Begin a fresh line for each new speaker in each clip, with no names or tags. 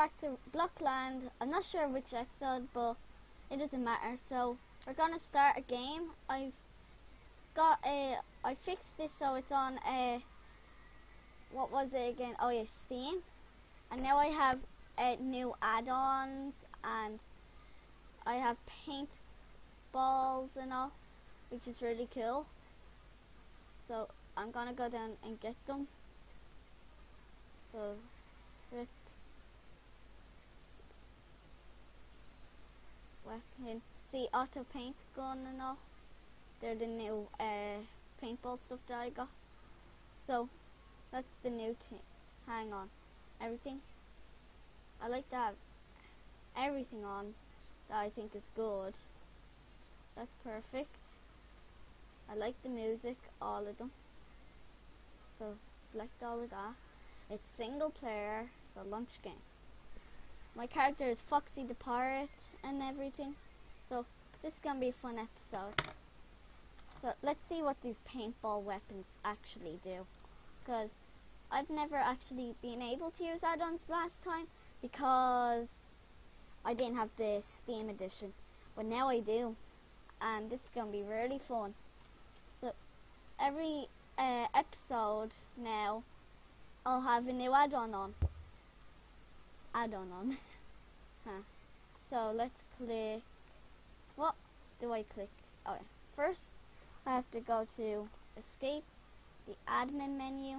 back to Blockland. I'm not sure which episode, but it doesn't matter. So we're gonna start a game. I've got a. I fixed this so it's on a. What was it again? Oh yeah, Steam. And now I have uh, new add-ons and I have paint balls and all, which is really cool. So I'm gonna go down and get them. So script weapon. See auto paint gun and all. They're the new uh, paintball stuff that I got. So that's the new thing. Hang on, everything. I like to have everything on that I think is good. That's perfect. I like the music, all of them. So select all of that. It's single player, it's a launch game. My character is Foxy the Pirate and everything. So this is gonna be a fun episode. So let's see what these paintball weapons actually do. Because I've never actually been able to use add-ons last time because I didn't have the Steam edition. But now I do. And this is to be really fun. So every uh, episode now I'll have a new add-on on. Add-on on. huh. So let's click. Do I click? Oh yeah. First I have to go to escape, the admin menu,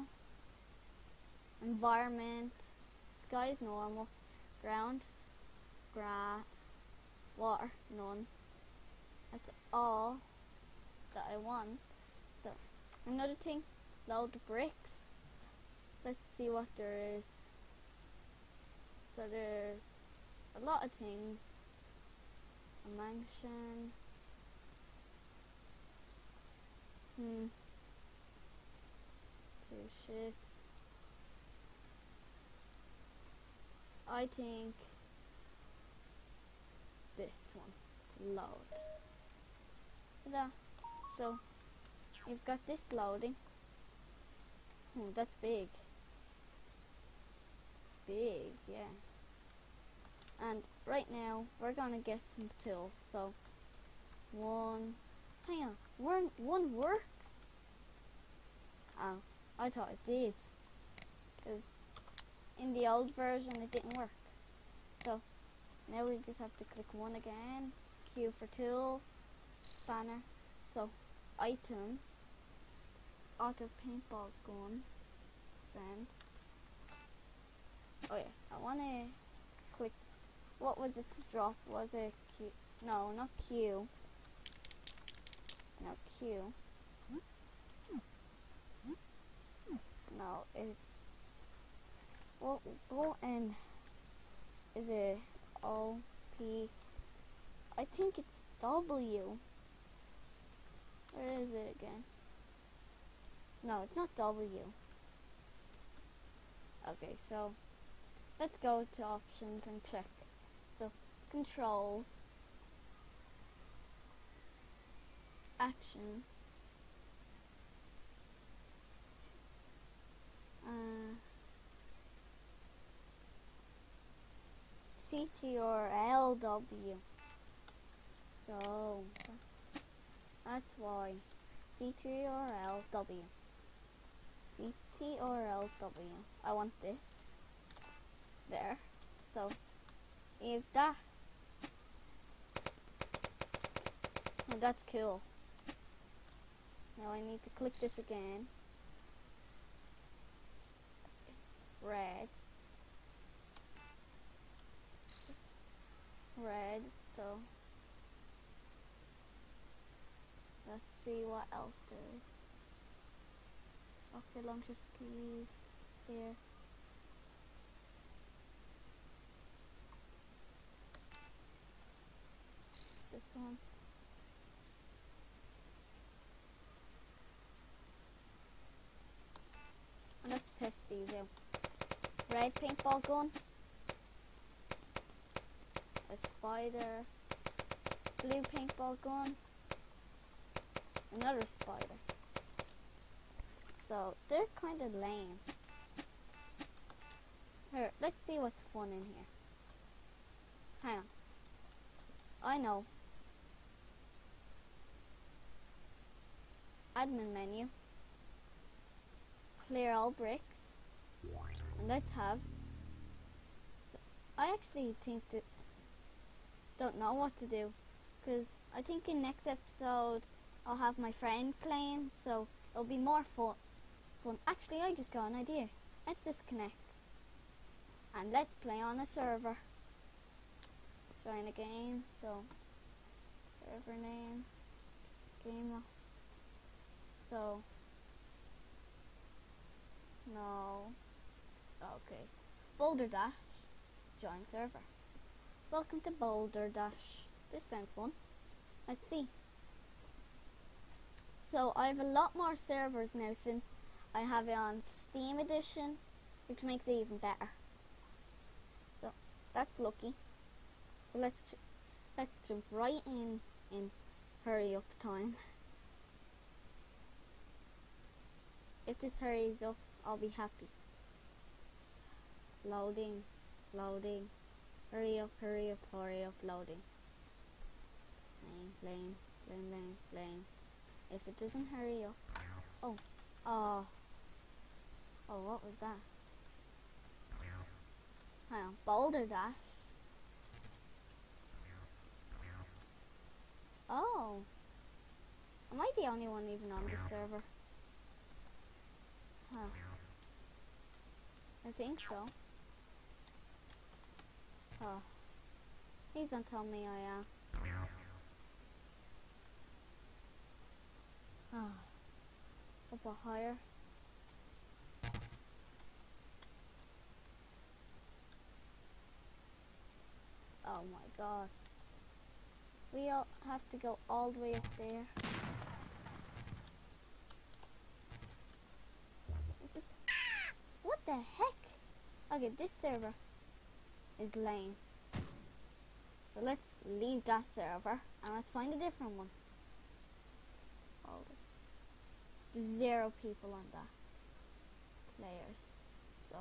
environment, sky is normal, ground, grass, water, none. That's all that I want. So another thing, load bricks. Let's see what there is. So there's a lot of things. A mansion. Hmm. Two ships. I think this one. Load. So, you've got this loading. Oh, that's big. Big, yeah. And right now, we're gonna get some tools. So, one. Hang on, one, one works? Oh, I thought it did. Because in the old version it didn't work. So, now we just have to click one again. Q for tools. Spanner. So, item. Auto paintball gun. Send. Oh yeah, I want to click. What was it to drop? Was it Q? No, not Q. No, Q. No, it's. Well, and. Is it O P? I think it's W. Where is it again? No, it's not W. Okay, so let's go to options and check. So controls, action, uh, CT or LW. So that's why CT or LW. CT or LW. I want this. There. So if that oh, that's cool. Now I need to click this again. Red. Red, so let's see what else there is. Okay, launcher skis, spear. This one. Let's test these out. Red paintball gun. A spider. Blue paintball gun. Another spider. So they're kind of lame. Here, let's see what's fun in here. Hang on. I know. Admin menu. Clear all bricks. Let's have. So I actually think that. Don't know what to do. Because I think in next episode I'll have my friend playing. So it'll be more fun. Fun. Actually, I just got an idea. Let's disconnect. And let's play on a server. Join a game. So server name. Game. So no. Okay. Boulder Dash. Join server. Welcome to Boulder Dash. This sounds fun. Let's see. So I have a lot more servers now since I have it on Steam Edition, which makes it even better. So that's lucky. So let's let's jump right in in hurry up time. If this hurries up, I'll be happy. Loading, loading. Hurry up, hurry up, hurry up, loading. Lane, lane, lane, lane, lane. If it doesn't hurry up. Oh, oh. Oh, what was that? Hang on, Boulder Dash. Oh. Am I the only one even on this server? Huh. I think so. Oh. Please don't tell me I am. Ah. Up a higher. Oh my god. We all have to go all the way up there. This is... What the heck? Okay, this server is lame. So let's leave that server and let's find a different one. Hold it. There's zero people on that. Players. So.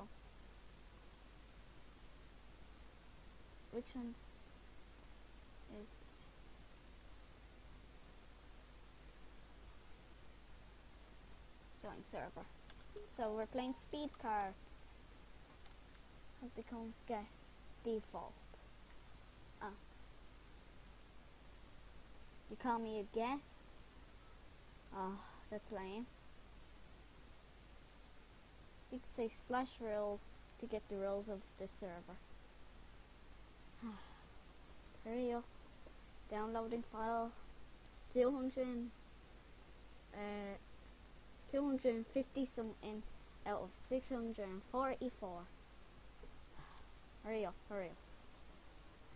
Which one is join server. So we're playing speed car has become guest default. Oh. You call me a guest? Oh, that's lame. You could say slash rules to get the rules of the server. Hurry up. Downloading file. 200 uh, 250 something out of 644. Hurry up, hurry up.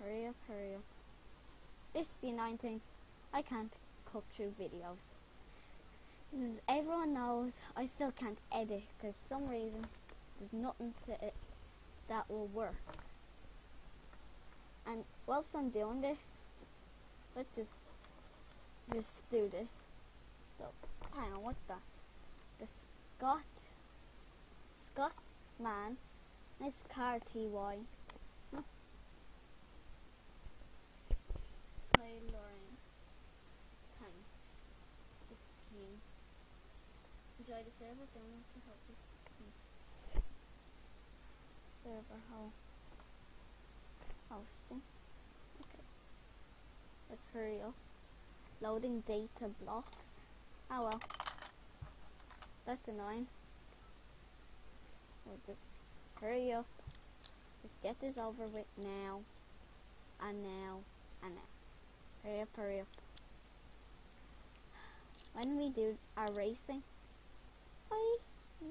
Hurry up, hurry up. It's the 19. I can't cut through videos. This is, everyone knows I still can't edit because some reason there's nothing to it that will work. And whilst I'm doing this, let's just just do this. So, hang on, what's that? The Scott Scotsman. Nice car, TY. Huh? Play Lauren. Thanks. It's pain. Enjoy the server, don't to help us. Server how hosting. Okay. Let's hurry up. Loading data blocks. Oh well. That's annoying. We'll just hurry up. Just get this over with now. And now. And now. Hurry up, hurry up. When we do our racing, I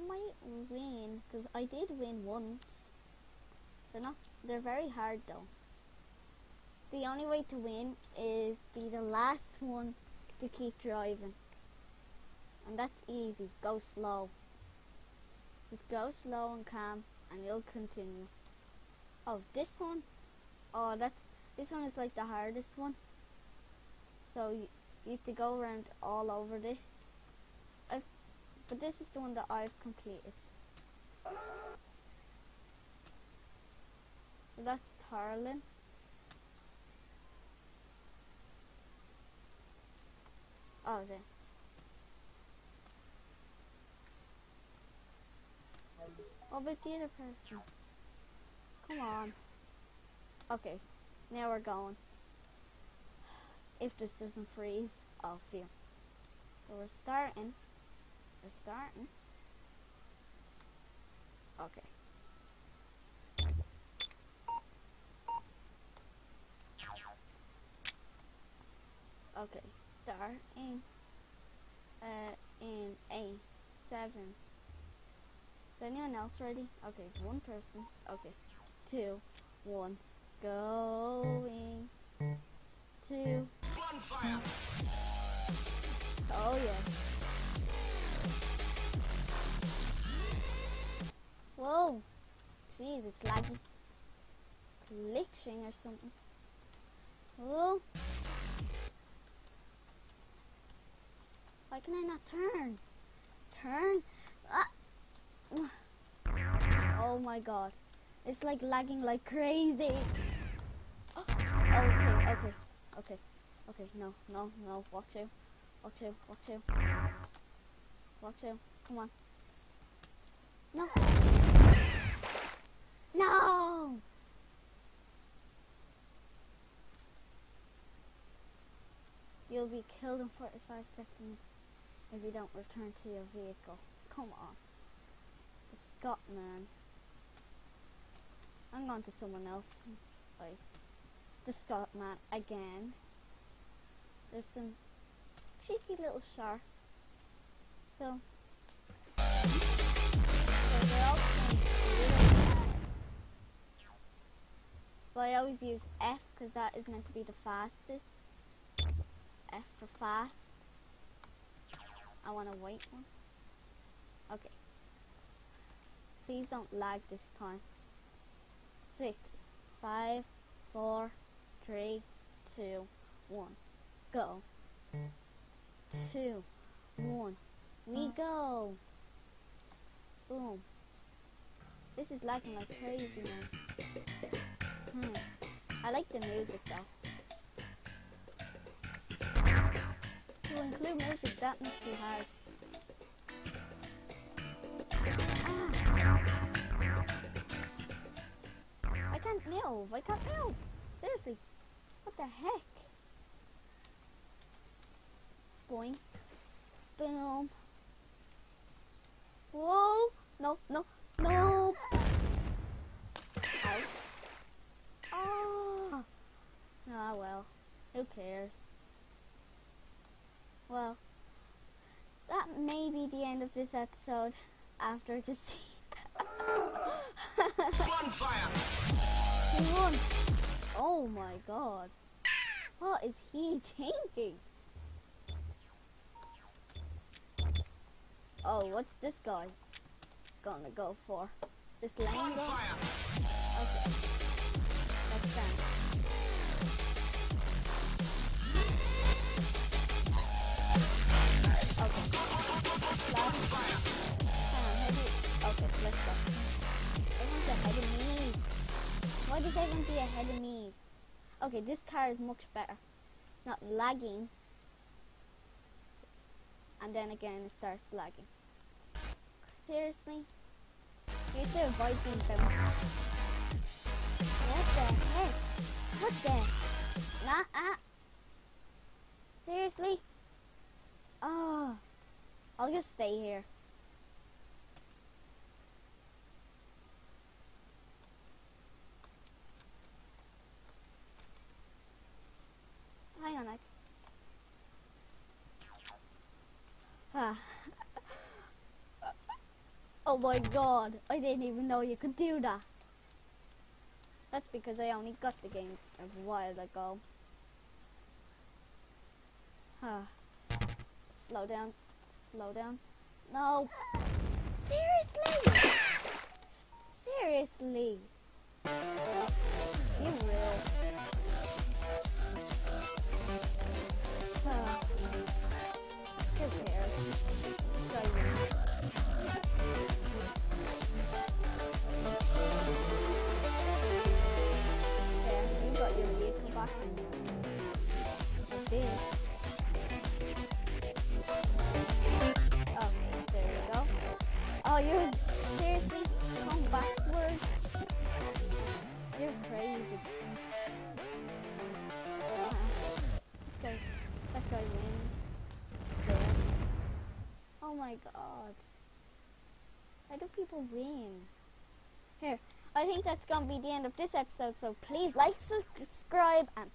might win. Because I did win once. They're not, they're very hard though. The only way to win is be the last one to keep driving. And that's easy. Go slow. Just go slow and calm and you'll continue. Oh, this one? Oh, that's this one is like the hardest one. So you, you have to go around all over this. I've, but this is the one that I've completed. That's Tarlin. Oh, okay. What about the other person? Come on. Okay, now we're going. If this doesn't freeze, I'll feel. So we're starting. We're starting. Okay. Okay, starting uh, in A seven. Is anyone else ready? Okay, one person. Okay, two, one, going. Two.
Bonfire!
Oh yeah. Whoa. Jeez, it's laggy. Glitching or something. Whoa. Why can I not turn? Turn? Ah. My god. It's like lagging like crazy. Okay, okay, okay, okay. No, no, no. Walk two. Walk two. Walk two. Walk two. Come on. No. No! You'll be killed in 45 seconds if you don't return to your vehicle. Come on. The Scott man. I'm going to someone else. Like, the Scott man again. There's some cheeky little sharks. So. But I always use F because that is meant to be the fastest. F for fast. I want a white one. Okay. Please don't lag this time. Six, five, four, three, two, one. Go. Two, one. We go. Boom. This is lagging like crazy, man. Hmm. I like the music though. To include music, that must be hard. Move. I move. Seriously. What the heck? Boing. Boom. Whoa. No, no, no. Out. Oh. Ah, well. Who cares? Well, that may be the end of this episode after just
Bonfire!
Won. Oh my god. What is he thinking? Oh, what's this guy gonna go for? This lane guy? Okay. Let's dance. Okay. Slow. Hang on, heavy. Okay, let's go. Why does everyone be ahead of me? Okay, this car is much better. It's not lagging. And then again, it starts lagging. Seriously? You have to avoid being bounced. What the heck? What the? Nah, ah. Seriously? Oh. I'll just stay here. Hang on, I... Ah. oh my god, I didn't even know you could do that. That's because I only got the game a while ago. Ah. Slow down. Slow down. No. Seriously? Seriously? You will. Ah. Who cares? Oh, there you. Oh, seriously backwards? You're crazy. This guy, that guy wins. Oh my god. Why do people win? I think that's gonna be the end of this episode. So please like, subscribe, and.